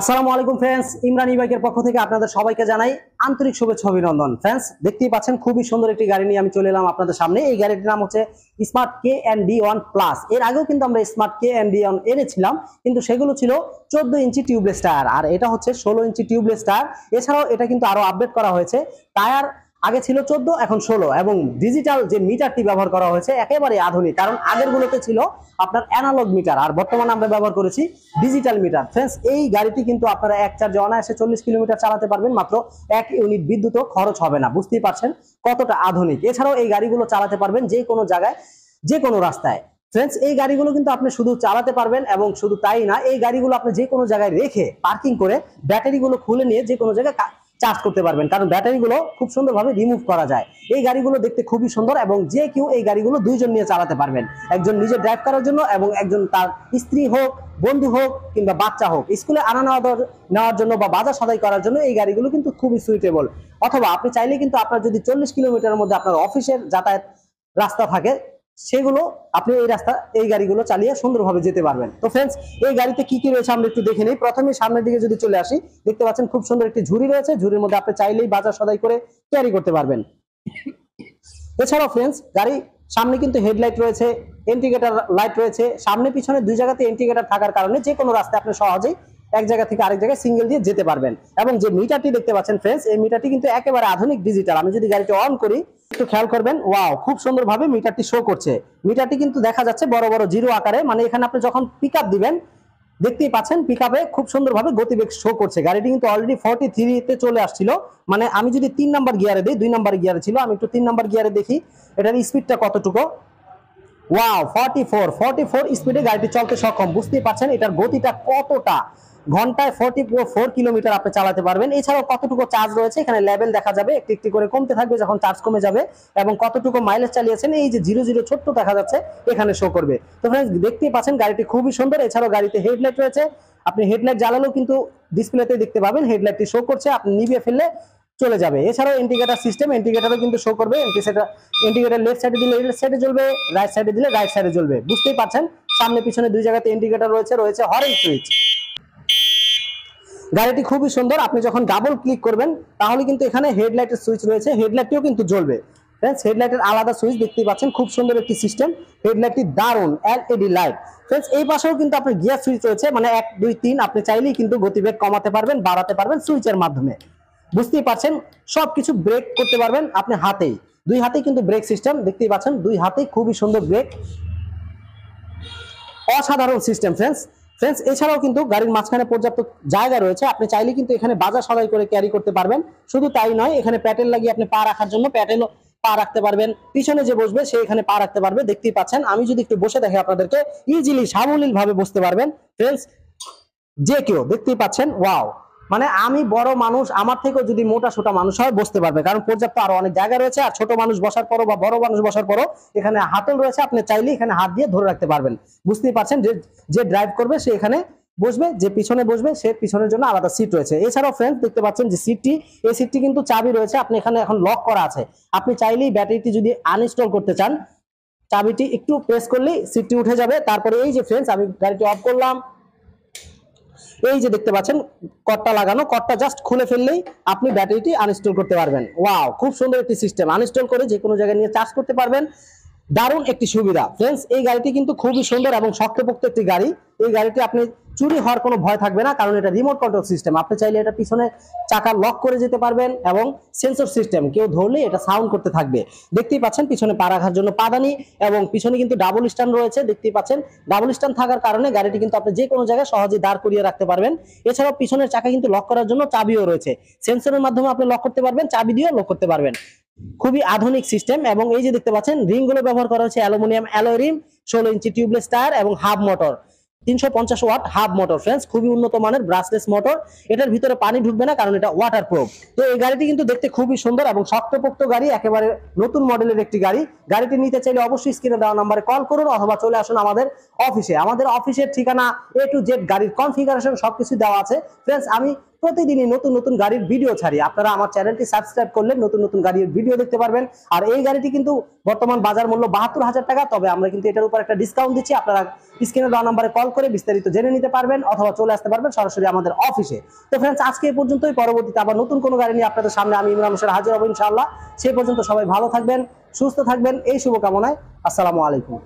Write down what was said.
আসসালামু আলাইকুম ফ্রেন্ডস ইমরান ইবাইকের পক্ষ থেকে আপনাদের সবাইকে জানাই আন্তরিক শুভেচ্ছা অভিনন্দন। ফ্রেন্ডস দেখতেই পাচ্ছেন খুবই সুন্দর একটি গাড়ি নিয়ে আমি চলে এলাম আপনাদের সামনে। এই গাড়িটির নাম হচ্ছে smart K N D one plus এর আগেও কিন্তু আমরা smart K N D one এনেছিলাম, কিন্তু সেগুলো ছিল চোদ্দ ইঞ্চি টিউবলেস টায়ার আর এটা হচ্ছে ষোলো ইঞ্চি টিউবলেস টায়ার এছাড়াও এটা কিন্তু আরও আপডেট করা হয়েছে। টায়ার আগে ছিল চোদ্দ, এখন ষোলো এবং ডিজিটাল যে মিটারটি ব্যবহার করা হয়েছে একেবারে আধুনিক। কারণ আগের গুলোতে ছিল আপনার অ্যানালগ মিটার আর বর্তমানে আমরা ব্যবহার করেছি ডিজিটাল মিটার ফ্রেন্ডস এই গাড়িটি কিন্তু আপনারা এক চার্জে অনায়াসে চল্লিশ কিলোমিটার চালাতে পারবেন, মাত্র এক ইউনিট বিদ্যুৎও খরচ হবে না। বুঝতেই পারছেন কতটা আধুনিক। এছাড়াও এই গাড়িগুলো চালাতে পারবেন যে কোনো জায়গায়, যে কোনো রাস্তায়। ফ্রেন্ডস এই গাড়িগুলো কিন্তু আপনি শুধু চালাতে পারবেন এবং শুধু তাই না, এই গাড়িগুলো আপনি যে কোনো জায়গায় রেখে পার্কিং করে ব্যাটারিগুলো খুলে নিয়ে যে কোনো জায়গায় চার্জ করতে পারবেন। কারণ ব্যাটারিগুলো খুব সুন্দরভাবে রিমুভ করা যায়। এই গাড়িগুলো দেখতে খুবই সুন্দর এবং যে কেউ এই গাড়িগুলো দুইজন নিয়ে চালাতে পারবেন। একজন নিজে ড্রাইভ করার জন্য এবং একজন তার স্ত্রী হোক, বন্ধু হোক কিংবা বাচ্চা হোক, স্কুলে আনা নেওয়া নেওয়ার জন্য বা বাজার সদাই করার জন্য এই গাড়িগুলো কিন্তু খুবই সুইটেবল অথবা আপনি চাইলে কিন্তু আপনার যদি চল্লিশ কিলোমিটারের মধ্যে আপনার অফিসের যাতায়াত রাস্তা থাকে সেগুলো আপনি এই রাস্তা, এই গাড়িগুলো চালিয়ে সুন্দরভাবে যেতে পারবেন। তো ফ্রেন্ডস এই গাড়িতে কি কি রয়েছে আমরা একটু দেখে নিই। প্রথমে সামনের দিকে যদি চলে আসি, দেখতে পাচ্ছেন খুব সুন্দর একটি ঝুড়ি রয়েছে। ঝুড়ির মধ্যে আপনি চাইলেই বাজার সদাই করে ক্যারি করতে পারবেন। এছাড়াও ফ্রেন্ডস গাড়ি সামনে কিন্তু হেডলাইট রয়েছে ইন্ডিকেটার লাইট রয়েছে। সামনে পিছনে দুই জায়গাতে ইন্ডিকেটার থাকার কারণে যে কোনো রাস্তায় আপনি সহজেই এক জায়গা থেকে আরেক জায়গায় সিঙ্গেল দিয়ে যেতে পারবেন। এবং যে মিটারটি দেখতে পাচ্ছেন ফ্রেন্ডস এই মিটারটি কিন্তু একেবারে আধুনিক ডিজিটাল আমি যদি গাড়িটি অন করি, একটু খেয়াল করবেন ওয়াও খুব সুন্দরভাবে মিটারটি শো করছে। মিটারটি কিন্তু দেখা যাচ্ছে বড় বড় জিরো আকারে মানে এখানে আপনি যখন পিক দিবেন, দেখতেই পাচ্ছেন পিক খুব সুন্দরভাবে গতিবেগ শো করছে। গাড়িটি কিন্তু অলরেডি ফর্টি থ্রিতে চলে আসছিল। মানে আমি যদি তিন নাম্বার গিয়ারে দিই, দুই নাম্বার গিয়ারে ছিল, আমি একটু তিন নাম্বার গিয়ারে দেখি, এটার স্পিডটা কতটুকু? Wow forty four forty four স্পিডে গাড়িটি চলতে সক্ষম। বুঝতেই পারছেন, এটার গতিটা কতটা? ঘন্টায় ফোর্টি ফোর কিলোমিটার আপনি চালাতে পারবেন। এছাড়াও কতটুকু চার্জ রয়েছে? এখানে লেভেল দেখা যাবে। একটি একটি করে কমতে থাকবে যখন চার্জ কমে যাবে এবং কতটুকু মাইলেজ চালিয়েছেন? এই যে জিরো জিরো ছোট্ট দেখা যাচ্ছে, এখানে শো করবে। তো দেখতেই পাচ্ছেন, গাড়িটি খুবই সুন্দর। এছাড়াও গাড়িতে হেডলাইট রয়েছে। আপনি হেডলাইট জ্বালালেও কিন্তু ডিসপ্লেতে দেখতে পাবেন। হেডলাইটটি শো করছে। আপনি নিভিয়ে ফেললে চলে যাবে। এছাড়াও ইন্ডিকেটার সিস্টেম ইন্ডিকেটারও কিন্তু শো করবে। ইন্ডিকেটার লেফট সাইডে দিলে লেফট সাইডে জ্বলবে রাইট সাইডে দিলে রাইট সাইডে জ্বলবে। বুঝতেই পারছেন? সামনে পিছনে দুই জায়গাতে ইন্ডিকেটার রয়েছে রয়েছে হরেন সুইচ গাড়িটি খুবই সুন্দর। আপনি যখন ডাবল ক্লিক করবেন, তাহলে কিন্তু এখানে হেডলাইটের সুইচ রয়েছে। হেডলাইটটিও কিন্তু জ্বলবে। ফ্রেন্ডস হেডলাইটের আলাদা সুইচ দেখতেই পাচ্ছেন। খুব সুন্দর একটি সিস্টেম হেডলাইটটি দারুণ এলইডি লাইট ফ্রেন্ডস এই পাশেও কিন্তু আপনার গিয়ার সুইচ রয়েছে। মানে এক, দুই, তিন, আপনি চাইলেই কিন্তু গতিবেগ কমাতে পারবেন, বাড়াতে পারবেন সুইচের মাধ্যমে। বুঝতেই পারছেন, সবকিছু ব্রেক করতে পারবেন আপনি হাতেই। দুই হাতেই কিন্তু ব্রেক সিস্টেম দেখতেই পাচ্ছেন, দুই হাতেই খুবই সুন্দর ব্রেক অসাধারণ সিস্টেম ফ্রেন্ডস ফ্রেন্ডস এছাড়াও কিন্তু গাড়ির মাঝখানে পর্যাপ্ত জায়গা রয়েছে। আপনি চাইলে কিন্তু এখানে বাজার সদাই করে ক্যারি করতে পারবেন। শুধু তাই নয়, এখানে প্যাটেল লাগিয়ে আপনি পা রাখার জন্য প্যাটেল পা রাখতে পারবেন। পিছনে যে বসবে, সে এখানে পা রাখতে পারবে। দেখতেই পাচ্ছেন, আমি যদি একটু বসে দেখি আপনাদেরকে ইজিলি সাবলীল ভাবে বসতে পারবেন। ফ্রেন্ডস যে কেউ, দেখতেই পাচ্ছেন ওয়াও মানে আমি বড় মানুষ, আমার থেকেও যদি মোটা ছোটা মানুষ হয়, বসতে পারবে। কারণ পর্যাপ্ত আরও অনেক জায়গা রয়েছে, আর ছোট মানুষ বসার পরও বা বড় মানুষ বসার পরও এখানে হাতল রয়েছে, আপনি চাইলে এখানে হাত দিয়ে ধরে রাখতে পারবেন। বুঝতেই পারছেন যে যে ড্রাইভ করবে, সে এখানে বসবে, যে পিছনে বসবে, সে পিছনের জন্য আলাদা সিট রয়েছে। এছাড়াও ফ্রেন্ডস দেখতে পাচ্ছেন যে সিটটি এই সিটটি কিন্তু চাবি রয়েছে, আপনি এখানে এখন লক করা আছে। আপনি চাইলেই ব্যাটারিটি যদি আনইনস্টল করতে চান, চাবিটি একটু প্রেস করলেই সিটটি উঠে যাবে। তারপরে এই যে ফ্রেন্ডস আমি গাড়িটি অফ করলাম। এই যে দেখতে পাচ্ছেন, কটটা লাগানো, কটটা জাস্ট খুলে ফেললেই আপনি ব্যাটারিটি আনইনস্টল করতে পারবেন। ওয়াও খুব সুন্দর একটি সিস্টেম আনইনস্টল করে যে কোনো জায়গায় নিয়ে চার্জ করতে পারবেন। দারুণ একটি সুবিধা। ফ্রেন্ডস এই গাড়িটি কিন্তু খুবই সুন্দর এবং শক্তপোক্ত একটি গাড়ি। এই গাড়িটি আপনি চুরি হওয়ার কোনো ভয় থাকবে না, কারণ এটা রিমোট কন্ট্রোল সিস্টেম আপনি চাইলে এটা পিছনে চাকা লক করে যেতে পারবেন এবং সেন্সর সিস্টেম কেউ ধরলে এটা সাউন্ড করতে থাকবে। দেখতেই পাচ্ছেন পিছনে পা রাখার জন্য পাদানি এবং পিছনে কিন্তু ডাবল স্ট্যান্ড রয়েছে। দেখতেই পাচ্ছেন ডাবল স্ট্যান্ড থাকার কারণে গাড়িটি কিন্তু আপনি যে কোনো জায়গায় সহজে দাঁড় করিয়ে রাখতে পারবেন। এছাড়াও পিছনের চাকা কিন্তু লক করার জন্য চাবিও রয়েছে। সেন্সরের মাধ্যমে আপনি লক করতে পারবেন, চাবি দিয়েও লক করতে পারবেন। খুবই আধুনিক সিস্টেম এবং এই যে দেখতে পাচ্ছেন রিংগুলো ব্যবহার করা হচ্ছে অ্যালুমিনিয়াম অ্যালয় রিম ষোলো ইঞ্চি টিউবলেস টায়ার এবং হাফ মোটর তিনশো পঞ্চাশ ওয়াট হাফ মোটর ফ্রেন্স খুবই উন্নত মানের ব্রাসলেস মোটর এটার ভিতরে পানি ঢুকবে না, কারণ এটা ওয়াটার প্রুফ তো এই গাড়িটি কিন্তু দেখতে খুবই সুন্দর এবং শক্তপোক্ত গাড়ি, একেবারে নতুন মডেলের একটি গাড়ি। গাড়িটি নিতে চাইলে অবশ্যই স্ক্রিনে দেওয়া নাম্বারে কল করুন অথবা চলে আসুন আমাদের অফিসে আমাদের অফিসের ঠিকানা এ টু জেড গাড়ির কনফিগারেশন সবকিছু দেওয়া আছে। ফ্রেন্ডস আমি প্রতিদিনই নতুন নতুন গাড়ির ভিডিও ছাড়ি আপনারা আমার চ্যানেলটি সাবস্ক্রাইব করলে নতুন নতুন গাড়ির ভিডিও দেখতে পারবেন। আর এই গাড়িটি কিন্তু বর্তমান বাজার মূল্য বাহাত্তর হাজার টাকা, তবে আমরা কিন্তু এটার উপর একটা ডিসকাউন্ট দিচ্ছি। আপনারা স্ক্রিনে দেওয়া নাম্বারে কল করে বিস্তারিত জেনে নিতে পারবেন অথবা চলে আসতে পারবেন সরাসরি আমাদের অফিসে তো ফ্রেন্ডস আজকে এই পর্যন্তই। পরবর্তীতে আবার নতুন কোনো গাড়ি নিয়ে আপনাদের সামনে আমি ইমরান হোসেন হাজির হব ইনশাআল্লাহ। সেই পর্যন্ত সবাই ভালো থাকবেন, সুস্থ থাকবেন। এই শুভকামনায় আসসালামু আলাইকুম।